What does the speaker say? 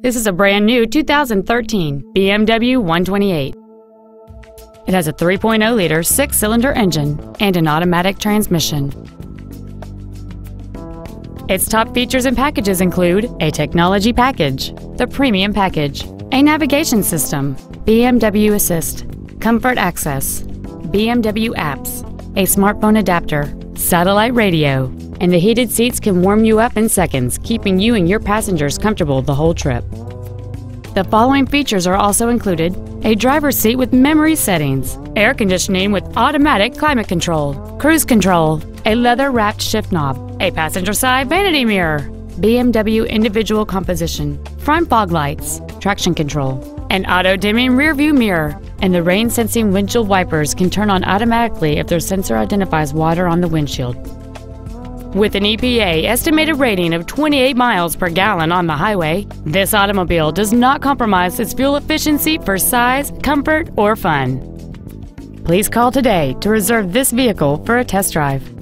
This is a brand new 2013 BMW 128. It has a 3.0 liter six cylinder engine and an automatic transmission. Its top features and packages include a technology package, the premium package, a navigation system, BMW Assist, Comfort Access, BMW apps, a smartphone adapter, satellite radio, and the heated seats can warm you up in seconds, keeping you and your passengers comfortable the whole trip. The following features are also included a driver's seat with memory settings, air conditioning with automatic climate control, cruise control, a leather wrapped shift knob, a passenger side vanity mirror, BMW individual composition, front fog lights, traction control, an auto dimming rear view mirror, and the rain sensing windshield wipers can turn on automatically if their sensor identifies water on the windshield. With an EPA estimated rating of 28 miles per gallon on the highway, this automobile does not compromise its fuel efficiency for size, comfort, or fun. Please call today to reserve this vehicle for a test drive.